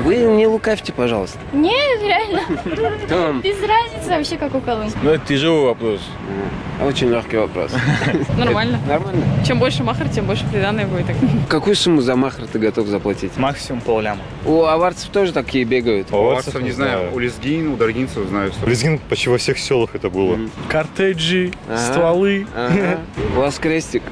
Вы не лукавьте, пожалуйста. Нет, реально. Там Без разницы вообще, как у кого. Ну, это тяжелый вопрос. очень легкий вопрос. Нормально. Нормально? Чем больше махар, тем больше приданное будет. Какую сумму за махр ты готов заплатить? Максимум полляма. У аварцев тоже такие бегают. У Варцев не знаю, у Лезгин, у Даргинцев знаю. Лезгин почти во всех селах это было. Кортеджи, стволы. У вас крестик.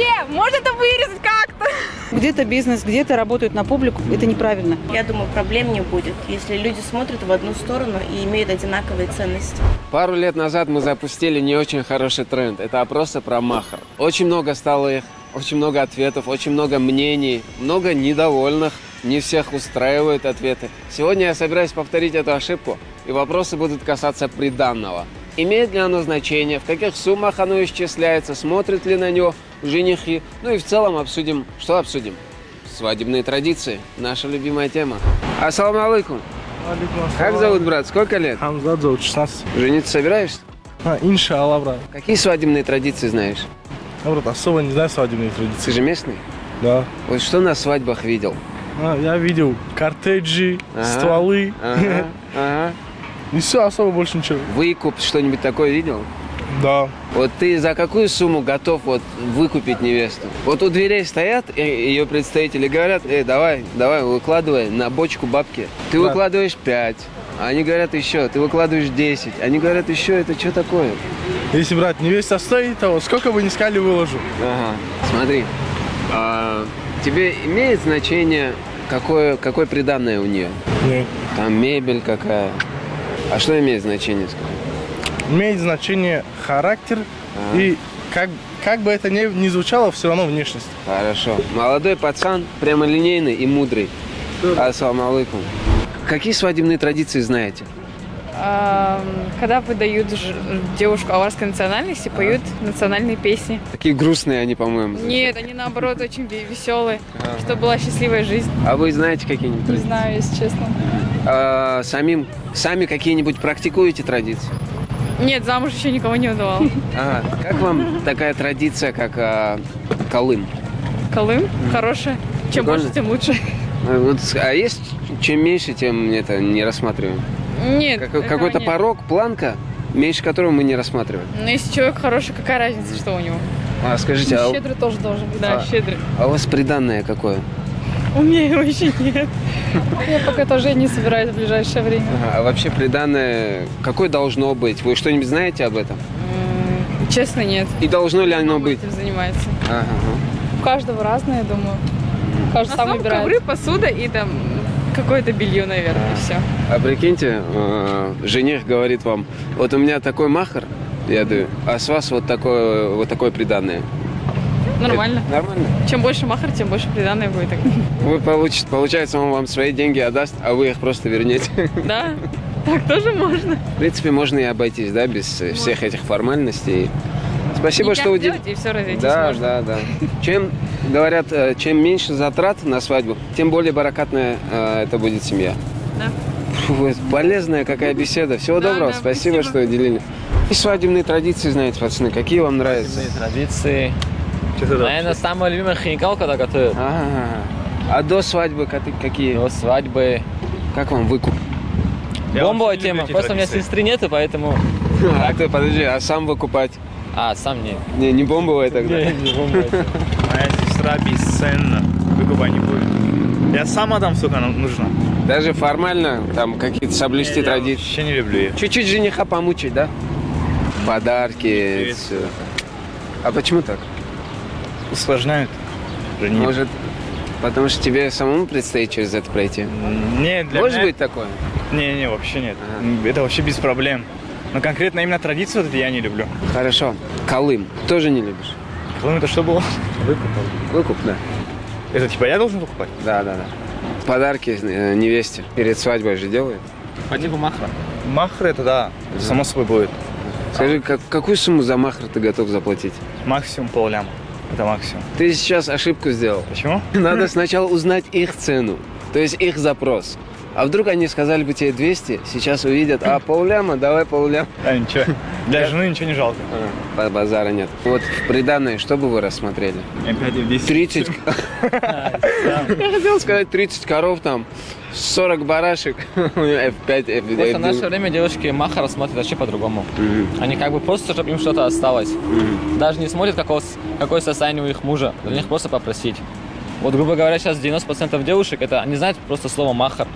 Спрячьте! Может это вырезать как-то? Где-то бизнес, где-то работают на публику. Это неправильно. Я думаю, проблем не будет, если люди смотрят в одну сторону и имеют одинаковые ценности. Пару лет назад мы запустили не очень хороший тренд. Это опросы про махр. Очень много стало их, очень много ответов, очень много мнений, много недовольных. Не всех устраивают ответы. Сегодня я собираюсь повторить эту ошибку, и вопросы будут касаться приданного. Имеет ли оно значение, в каких суммах оно исчисляется, смотрят ли на него женихи. Ну и в целом обсудим, что обсудим? Свадебные традиции, наша любимая тема. Ассаламу алейкум. Как зовут брат? Сколько лет? Хамзад зовут, 16. Жениться собираешься? А, иншаллах, брат. Какие свадебные традиции знаешь? Я, брат, особо не знаю свадебные Ты традиции. же местный? Да. Вот что на свадьбах видел? А, я видел кортеджи, Ага. стволы. Ага, ага. И все, особо больше ничего. Выкуп, что-нибудь такое видел? Да. Вот ты за какую сумму готов вот выкупить невесту? Вот у дверей стоят и- ее представители говорят, эй, давай, давай, выкладывай на бочку бабки. Ты Да. выкладываешь 5, а они говорят еще, ты выкладываешь 10, они говорят еще, это что такое? Если, брат, невеста стоит того, сколько бы ни сказали, выложу. Ага, смотри, а, тебе имеет значение, какое, какое приданное у нее? Нет. Там мебель какая. А что имеет значение? скажи? Имеет значение характер и как, как бы это ни, ни звучало, все равно внешность. Хорошо. Молодой пацан, прямо линейный и мудрый. Ассаламу алейкум. Какие свадебные традиции знаете? Ам, Когда выдают девушку аварской национальности, поют национальные песни. Такие грустные они, по-моему. Нет, они наоборот очень веселые, чтобы была счастливая жизнь. А вы знаете какие-нибудь Не знаю, если честно. А, самим, сами какие-нибудь практикуете традиции? Нет, замуж еще никого не удавал. Ага. Как вам такая традиция, как а, Колым? Колым хорошая. Чем Прикольно. больше, тем лучше. А, вот а есть чем меньше, тем это не рассматриваем? Нет. Как- какой-то нет. порог, планка, меньше которого мы не рассматриваем. Но если человек хороший, какая разница, что у него? А скажите, а, у- Щедрый тоже должен быть. Да, А. щедрый. а у вас приданное какое? У меня его еще нет. Я пока тоже не собираюсь в ближайшее время. Ага, а вообще приданное какое должно быть? Вы что-нибудь знаете об этом? Честно, нет. И должно ли оно быть? этим занимается. Ага. У каждого разное, я думаю. Каждый сам выбирает. ковры, посуда и там какое-то белье, наверное, и все. А прикиньте, э, жених говорит вам, вот у меня такой махар, я даю, а с вас вот такое, вот такое приданное. Нормально. Нормально. Чем больше махар, тем больше приданное будет. Вы получите, получается, он вам свои деньги отдаст, а вы их просто вернете. Да, так тоже можно. В принципе, можно и обойтись, да, без э, всех этих формальностей. Спасибо, Никак что уделили. и все разойтись Да, можно. да, да. Чем, говорят, э, чем меньше затрат на свадьбу, тем более баракатная э, это будет семья. Да. Фу, полезная какая беседа. Всего Да, доброго, да, спасибо, спасибо. что уделили. И свадебные традиции, знаете, пацаны, какие вам нравятся? Традиции. Наверное, самая любимая хинкал, когда готовят. Ага. А до свадьбы какие? До свадьбы. Как вам выкуп? Бомбовая тема. Просто у меня сестры нету, поэтому... А ты подожди, а сам выкупать? А, сам не. Не, не бомбовая тогда? Не, не бомбовая. Моя сестра бесценна. Выкупа не будет. Я сам отдам, сколько нам нужно. Даже формально там какие-то соблюсти Я традиции. вообще не люблю ее. Чуть-чуть жениха помучить, да? Подарки, всё. А почему так? Усложняют. Женитьбу. Может, потому что тебе самому предстоит через это пройти? Не, для Может меня- быть такое? Не, не, вообще нет. Это вообще без проблем. Но конкретно именно традицию вот это я не люблю. Хорошо. Колым. Тоже не любишь? Колым это что было? Выкуп, да. Это типа я должен покупать? Да, да, да. Подарки э, невесте перед свадьбой же делают. По типу махра. Махр это да, само собой будет. Скажи, как- какую сумму за махр ты готов заплатить? Максимум полляма. Это максимум. Ты сейчас ошибку сделал. Почему? Надо сначала узнать их цену, то есть их запрос. А вдруг они сказали бы тебе 200, сейчас увидят, а полляма, давай полляма. А, ничего. Для жены ничего не жалко. А, базара нет. Вот в приданное, что бы вы рассмотрели? М5 в 10. 30. Я хотел сказать 30 коров там, 40 барашек. F5, F1. Просто в наше время девушки махара смотрят вообще по-другому. Они как бы просто, чтобы им что-то осталось. Даже не смотрят, какого, какое состояние у их мужа. Для них просто попросить. Вот, грубо говоря, сейчас 90% девушек, это они знают просто слово махар.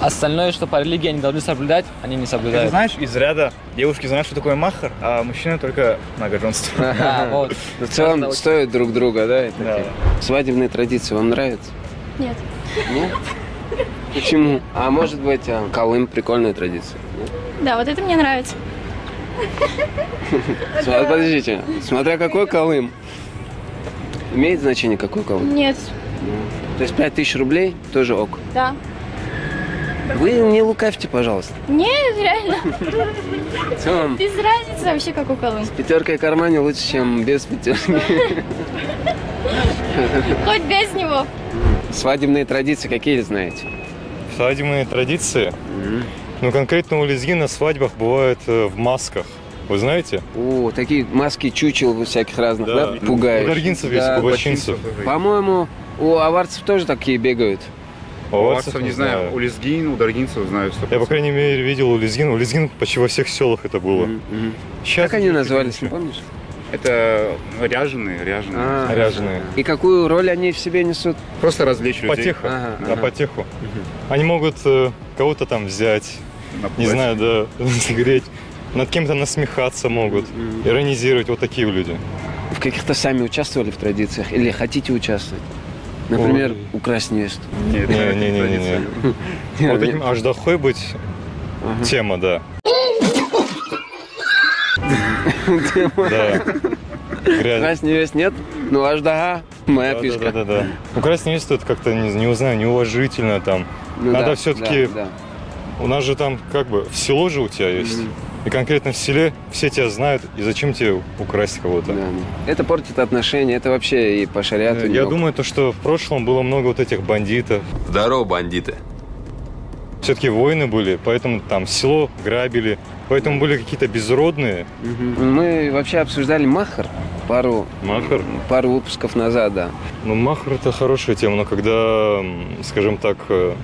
Остальное, что по религии они должны соблюдать, они не Ты соблюдают. знаешь, из ряда девушки знают, что такое махар, а мужчины только многоженство. Да, вот. В целом стоят друг друга, да? это. Свадебные традиции вам нравятся? Нет. Нет? Почему? А может быть, а, Колым прикольная традиция. Да, вот это мне нравится. Подождите, смотря какой Колым. Имеет значение, какой Колым? Нет. То есть 5000 рублей тоже ок. Да. Вы не лукавьте, пожалуйста. Нет, реально. Целом, Без разницы вообще, как у Колым. пятерка в кармане лучше, чем без пятерки. Хоть без него. Свадебные традиции какие знаете? Свадебные традиции. Ну, конкретно у лезгин на свадьбах бывают э, в масках. Вы знаете? О, такие маски чучел всяких разных, да? Да. Пугающие. У даргинцев есть, Да. у бачинцев. По-моему, у аварцев тоже такие бегают. У у Варцев не знаю, у Лезгин, у Даргинцев знаю. 100%. Я, по крайней мере, видел у лезгин. У лезгин почти во всех селах это было. Мгм. Сейчас Как они назывались, не помнишь? Это ряженые, ряженые. А, ряженые. И какую роль они в себе несут? Просто развлечь людей. Потеха. Ага, На ага. потеху. Они могут э, кого-то там взять, Напугать. не знаю, да, согреть. Над кем-то насмехаться могут, иронизировать. Вот такие люди. В каких-то сами участвовали в традициях или хотите участвовать? Например, Ой. украсть невесту. Нет, это Не-не-не-не. традиция. Вот таким аждахой быть тема, да. Да. Грязь. Украсть невест нет? Ну, аж да, моя Да, фишка. Да, да, да. Украсть невесту это как-то, не, не знаю, неуважительно там. Ну Надо да, все-таки, да, да. у нас же там как бы в село же у тебя есть. И конкретно в селе все тебя знают, и зачем тебе украсть кого-то? Да, да. Это портит отношения, это вообще и по шариату. Я ок. думаю, то, что в прошлом было много вот этих бандитов. Здорово, бандиты. Все-таки войны были, поэтому там село грабили, поэтому были какие-то безродные. Мы вообще обсуждали махар пару, Махар. пару выпусков назад, да. Ну, махар это хорошая тема, но когда, скажем так, э,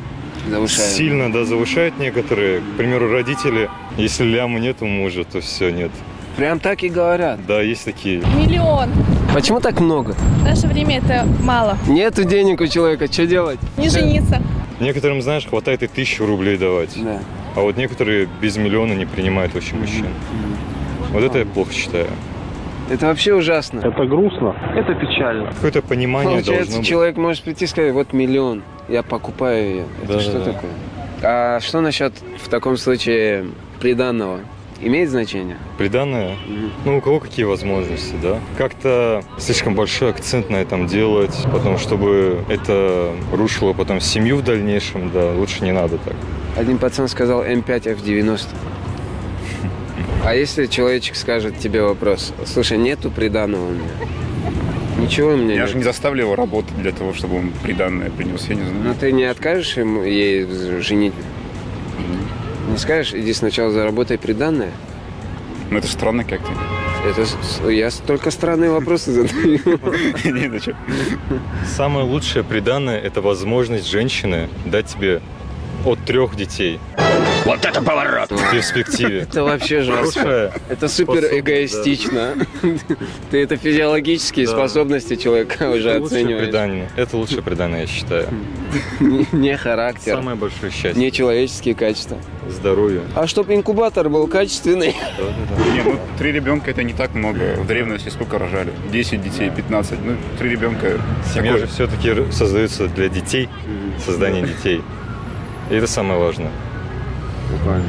Завышаем. сильно да, завышают некоторые, к примеру, родители, если ляма нет у мужа, то все, нет. Прям так и говорят. Да, есть такие. Миллион. Почему так много? В наше время это мало. Нету денег у человека, что делать? Не жениться. Некоторым, знаешь, хватает и тысячу рублей давать. Да. А вот некоторые без миллиона не принимают вообще мужчин. Вот это я плохо считаю. Это вообще ужасно. Это грустно. Это печально. Какое-то понимание должно Получается, быть. человек может прийти и сказать, вот миллион, я покупаю ее. Это Да, что да, да. такое? А что насчет в таком случае приданного? Имеет значение? Приданное, ну, у кого какие возможности, да? Как-то слишком большой акцент на этом делать, потом, чтобы это рушило потом семью в дальнейшем, да, лучше не надо так. Один пацан сказал М5 F90. А если человечек скажет тебе вопрос, слушай, нету приданного у меня? Ничего у меня Я нет. же не заставлю его работать для того, чтобы он приданное принес, я не Но знаю. ты не откажешь ему ей женить? Не скажешь, иди сначала заработай приданное? Ну это странно как-то. Это я только странные вопросы задаю. Не, ну. Самое лучшее приданное – это возможность женщины дать тебе от трех детей. Вот это поворот! В перспективе. Это вообще жестко. Это супер эгоистично. Ты это физиологические способности человека уже Это лучшее оцениваешь. предание. Это лучшее предание, я считаю. Не- характер, Самое большое счастье. не человеческие качества. Здоровье. А чтобы инкубатор был качественный. Не, ну три ребенка это не так много. В древности сколько рожали? 10 детей, 15. Ну, три ребенка. Семья же все-таки создается для детей, создание детей. И это самое важное. Буквально.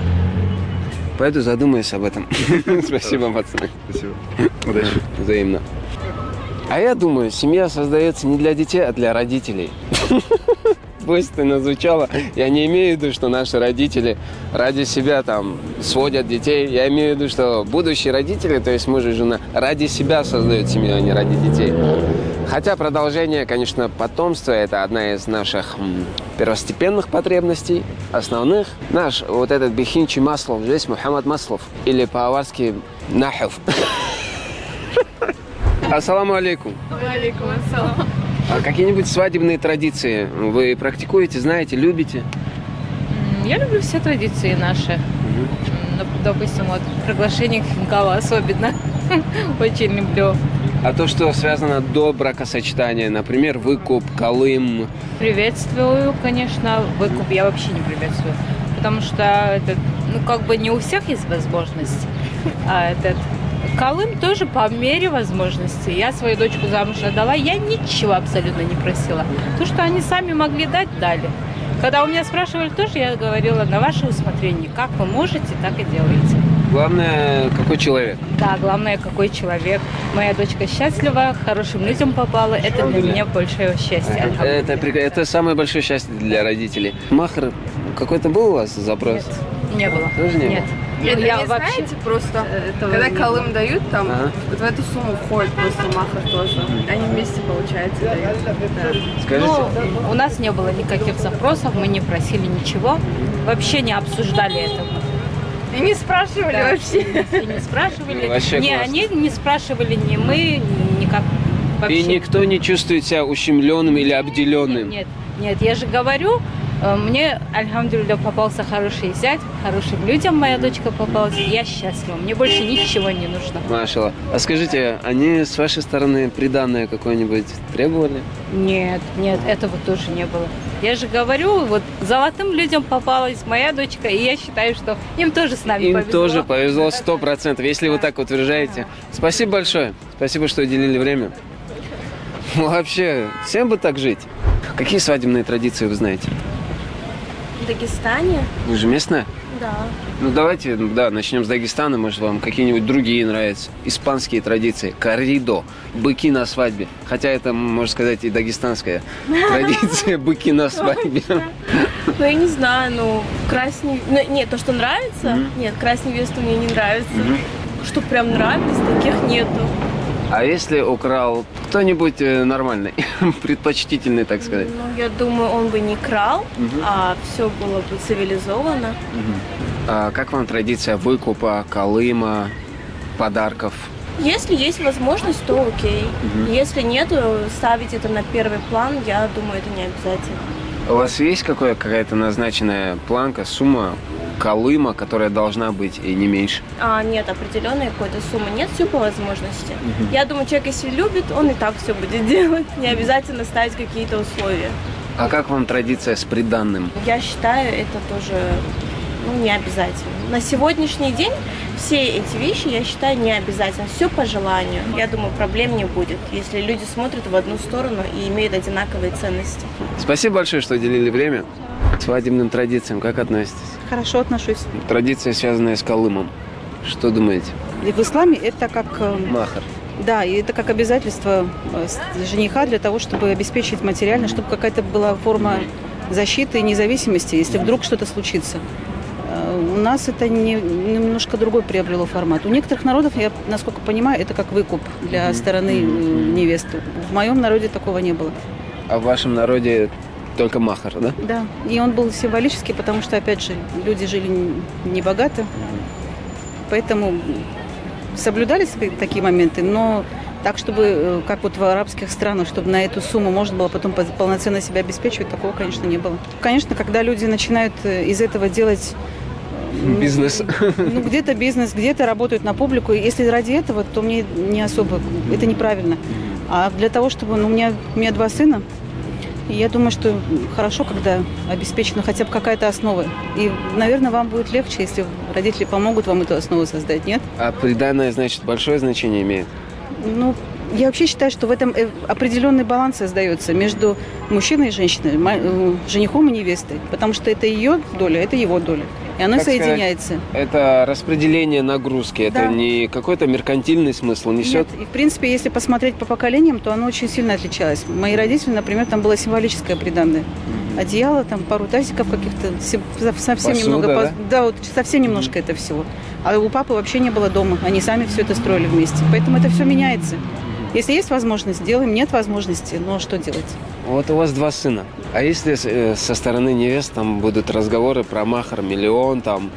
Пойду задумаюсь об этом. Спасибо, пацаны. Спасибо. Удачи. Взаимно. А я думаю, семья создается не для детей, а для родителей. Двойственно звучало. Я не имею в виду, что наши родители ради себя там сводят детей. Я имею в виду, что будущие родители, то есть муж и жена, ради себя создают семью, а не ради детей. Хотя продолжение, конечно, потомства – это одна из наших первостепенных потребностей, основных. Наш вот этот Бехинчи Маслов, здесь Мухаммад Маслов, или по-аварски Нахов. Ассаламу алейкум. Алейкум ассалам. А какие-нибудь свадебные традиции вы практикуете, знаете, любите? Я люблю все традиции наши. Доп- Допустим, вот приглашение к особенно. Очень люблю. А то, что связано до бракосочетания, например, выкуп, колым, Приветствую, конечно. Выкуп я вообще не приветствую. Потому что это, ну, как бы не у всех есть возможность. А этот Колым тоже по мере возможности. Я свою дочку замуж отдала, я ничего абсолютно не просила. То, что они сами могли дать, дали. Когда у меня спрашивали тоже, я говорила, на ваше усмотрение. Как вы можете, так и делайте. Главное, какой человек. Да, главное, какой человек. Моя дочка счастлива, хорошим людям попала. Это для меня большое счастье. Это, прик- это самое большое счастье для родителей. Махр, какой-то был у вас запрос? Не было. Тоже не Нет. было? Это Я не вообще- знаете, просто этого когда Колым дают, там Ага. вот в эту сумму входит просто махар тоже. Они вместе, получается, дают. Скажите. Ну, у нас не было никаких запросов, мы не просили ничего. Вообще не обсуждали этого. И не спрашивали Да, вообще. И не спрашивали. Вообще не, классно. они не спрашивали, ни мы, никак. Вообще. И никто не чувствует себя ущемленным или обделенным. Нет, нет, я же говорю, мне, альхамдулилля, попался хороший зять, хорошим людям моя дочка попалась, я счастлива, мне больше ничего не нужно. Машала. А скажите, они с вашей стороны приданное какое-нибудь требовали? Нет, нет, этого тоже не было. Я же говорю, вот золотым людям попалась моя дочка, и я считаю, что им тоже с нами Им повезло. тоже повезло сто процентов, если вы так утверждаете. Спасибо большое. Спасибо, что уделили время. Вообще, всем бы так жить. Какие свадебные традиции вы знаете? Дагестане? Вы же местная? Да. Ну давайте, да, начнем с Дагестана, может вам какие-нибудь другие нравятся. Испанские традиции, корридо, быки на свадьбе. Хотя это, можно сказать, и дагестанская традиция, быки на свадьбе. Ну, я не знаю, ну, красть не- ну, нет, то, что нравится, нет, красть невесту мне не нравится. Что прям нравится, таких нету. А если украл кто-нибудь э, нормальный, предпочтительный, так сказать? Ну, я думаю, он бы не крал, Мгм. а все было бы цивилизованно. А как вам традиция выкупа, колыма, подарков? Если есть возможность, то окей. Мгм. Если нет, э, ставить это на первый план, я думаю, это не обязательно. У вас есть какая-то назначенная планка, сумма колыма, которая должна быть и не меньше? А, нет, определенной какой-то суммы нет, все по возможности. Я думаю, человек, если любит, он и так все будет делать. Не обязательно ставить какие-то условия. А как вам традиция с приданным? Я считаю, это тоже ну, не обязательно. На сегодняшний день все эти вещи, я считаю, не обязательно. Все по желанию. Я думаю, проблем не будет, если люди смотрят в одну сторону и имеют одинаковые ценности. Спасибо большое, что уделили время. Свадебным традициям как относитесь? Хорошо отношусь. Традиция, связанная с колымом. Что думаете? И в исламе это как... э, Махар. Да, и это как обязательство э, жениха для того, чтобы обеспечить материально, чтобы какая-то была форма защиты и независимости, если вдруг что-то случится. Э, У нас это не, немножко другой приобрело формат. У некоторых народов, я насколько понимаю, это как выкуп для стороны невесты. В моем народе такого не было. А в вашем народе только махар, да? Да, и он был символический, потому что, опять же, люди жили н- небогато, поэтому соблюдались таки- такие моменты, но так, чтобы, э, как вот в арабских странах, чтобы на эту сумму можно было потом пол- полноценно себя обеспечивать, такого, конечно, не было. Конечно, когда люди начинают э, из этого делать э, Бизнес. ну, где-то бизнес, где-то работают на публику. И Если ради этого, то мне не особо, это неправильно. А для того, чтобы, ну, у меня, у меня два сына, и я думаю, что хорошо, когда обеспечена хотя бы какая-то основа. И, наверное, вам будет легче, если родители помогут вам эту основу создать, нет? А приданное, значит, большое значение имеет? Ну, я вообще считаю, что в этом э, определенный баланс создается между мужчиной и женщиной, э, женихом и невестой. Потому что это ее доля, это его доля. И оно Как сказать, соединяется. Это распределение нагрузки, это Да. не какой-то меркантильный смысл несет. Нет, и в принципе, если посмотреть по поколениям, то оно очень сильно отличалось. Мои родители, например, там было символическое приданное. Одеяло, там пару тазиков каких-то, се- со- совсем Посуда, немного. да? да, вот совсем немножко это всего. А у папы вообще не было дома. Они сами все это строили вместе. Поэтому это все меняется. Если есть возможность, делаем. Нет возможности, ну что делать? Вот у вас два сына. А если э, со стороны невест там будут разговоры про махар, миллион, там,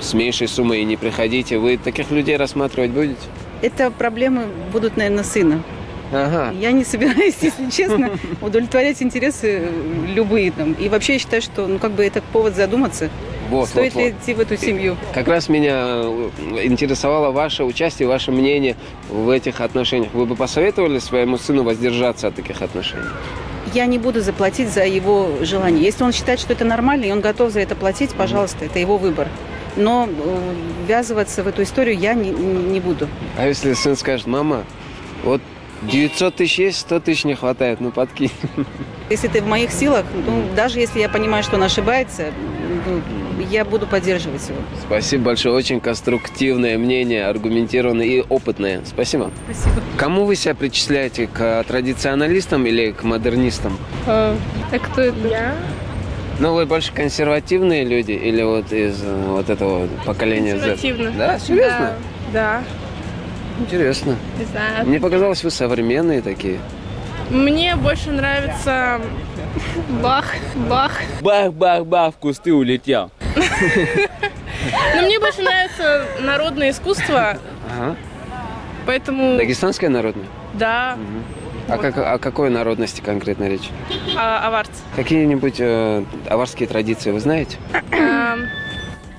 с меньшей суммой и не приходите, вы таких людей рассматривать будете? Это проблемы будут, наверное, сына. Ага. Я не собираюсь, если честно, удовлетворять интересы э, любые там. И вообще я считаю, что ну как бы это повод задуматься, Вот, стоит вот, ли вот. идти в эту семью. Как раз меня э, интересовало ваше участие, ваше мнение в этих отношениях. Вы бы посоветовали своему сыну воздержаться от таких отношений? Я не буду заплатить за его желание. Если он считает, что это нормально, и он готов за это платить, пожалуйста, это его выбор. Но э, ввязываться в эту историю я не, не буду. А если сын скажет, мама, вот 900 тысяч есть, 100 тысяч не хватает, ну подкинь. Если это в моих силах, ну, даже если я понимаю, что он ошибается, ну, я буду поддерживать его. Спасибо большое, очень конструктивное мнение, аргументированное и опытное. Спасибо. Спасибо. Кому вы себя причисляете, к традиционалистам или к модернистам? А кто это? Я? Ну, вы больше консервативные люди или вот из э, вот этого поколения Z? Консервативно. Да, серьезно? Да. Интересно. Не знаю. Мне показалось, вы современные такие. Мне больше нравится Бах, Бах. Бах-бах-бах, в кусты улетел. Но мне больше нравится народное искусство, Ага. поэтому Дагестанское народное? да, А как, о какой народности конкретно речь? а, аварц. Какие-нибудь э, аварские традиции вы знаете?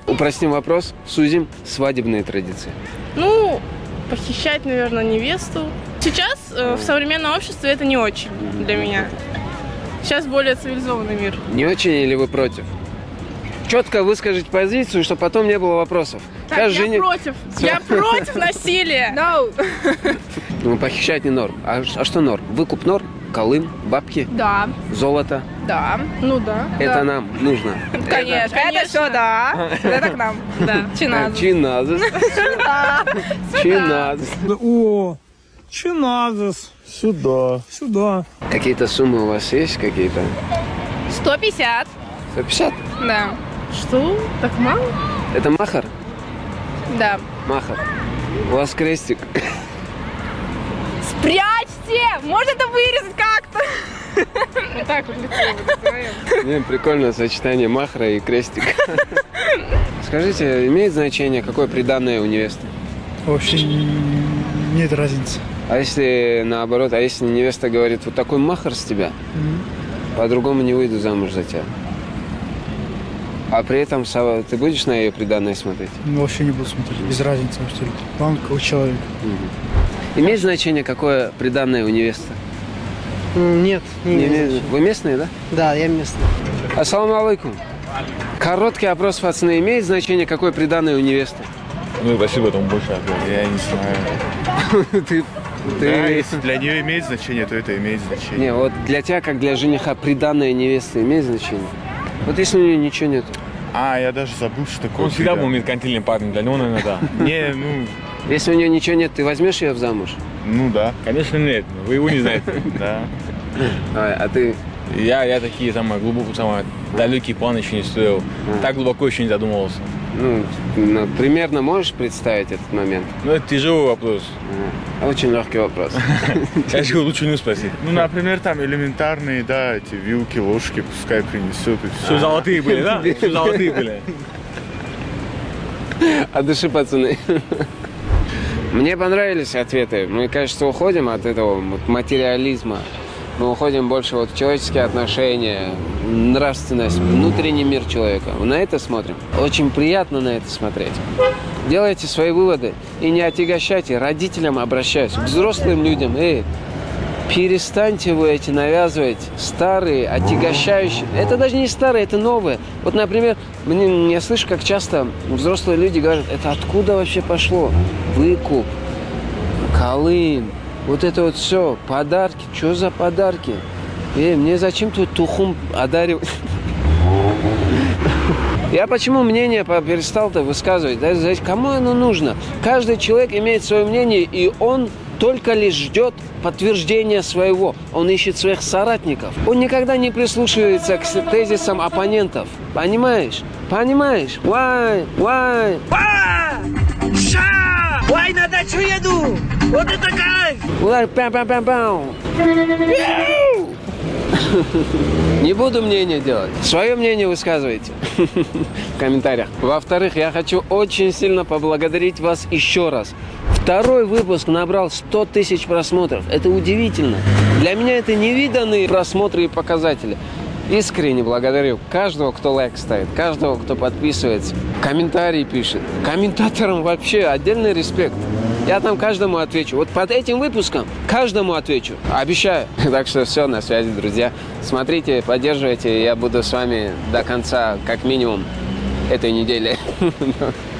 Упростим вопрос, сузим свадебные традиции. Ну, похищать, наверное, невесту. Сейчас э, в современном обществе это не очень для меня. Сейчас более цивилизованный мир. Не очень или вы против? Четко выскажите позицию, чтобы потом не было вопросов. Так, я жене- против. Я против насилия. No. Ну, похищать не норм. А, а что норм? Выкуп норм? Колым? Бабки? Да, Золото? да. Ну да. Это да. нам нужно. Конечно, это все, да. Это к нам. Да. Чиназус. Чиназус. Чиназус. О, чиназус. Сюда. Сюда. Какие-то суммы у вас есть? Какие-то? 150. 150? Да. Что? Так мало? Это махар? Да. Махар. У вас крестик. Спрячьте! Можно это вырезать как-то? Вот так вот лицо Не, прикольное сочетание махра и крестик. Скажите, имеет значение, какое приданное у невесты? Вообще нет разницы. А если наоборот, а если невеста говорит, вот такой махар с тебя, по-другому не выйду замуж за тебя. А при этом Сава, ты будешь на ее приданное смотреть? Ну, Вообще не буду смотреть. Без разницы вообще. Главное, какой человек. Имеет значение, какое приданное у невесты? Нет, не, Не имеет. Вы местные, да? Да, я местный. Ассаламу алейкум. Короткий опрос, пацаны. Имеет значение, какое приданное у невесты? Ну, спасибо, там больше. Я не знаю. Ты... ты... Да, если для нее имеет значение, то это имеет значение. Не, вот для тебя, как для жениха, приданное невесты имеет значение? Вот если у нее ничего нет. А, я даже забыл, что такое. Он всегда был меркантильным парнем, для него, наверное, да. Не, ну, Если у нее ничего нет, ты возьмешь ее в замуж? ну да. Конечно, нет, вы его не знаете. Да. А, а ты? Я, я такие самые глубокие, самые далекие планы еще не строил. Так глубоко еще не задумывался. Ну, ну, примерно можешь представить этот момент? Ну, это тяжелый вопрос. А, Очень легкий вопрос. Я же лучше не спросить. Ну, например, там элементарные, да, эти вилки, ложки, пускай принесет и все. Все золотые были, да? Все золотые были. От души, пацаны. Мне понравились ответы. Мы, кажется, уходим от этого материализма. Мы уходим больше вот в человеческие отношения, нравственность, внутренний мир человека. На это смотрим. Очень приятно на это смотреть. Делайте свои выводы и не отягощайте. Родителям обращаюсь, к взрослым людям. Эй, перестаньте вы эти навязывать старые, отягощающие. Это даже не старые, это новые. Вот, например, мне, я слышу, как часто взрослые люди говорят, это откуда вообще пошло? Выкуп, Колым, вот это вот все, подарки. Что за подарки? Эй, мне зачем тут тухум одаривать? Я почему мнение перестал-то высказывать? Да, кому оно нужно? Каждый человек имеет свое мнение, и он только лишь ждет подтверждения своего. Он ищет своих соратников. Он никогда не прислушивается к тезисам оппонентов. Понимаешь? Понимаешь? Why? Why? Ша! Ой, на дачу еду! Вот это кайф! Удар пям Не буду мнение делать. Свое мнение высказывайте в комментариях. Во-вторых, я хочу очень сильно поблагодарить вас еще раз. Второй выпуск набрал 100 тысяч просмотров. Это удивительно. Для меня это невиданные просмотры и показатели. Искренне благодарю каждого, кто лайк ставит, каждого, кто подписывается, комментарии пишет. Комментаторам вообще отдельный респект. Я там каждому отвечу. Вот под этим выпуском каждому отвечу. Обещаю. Так что все, на связи, друзья. Смотрите, поддерживайте. Я буду с вами до конца, как минимум, этой недели.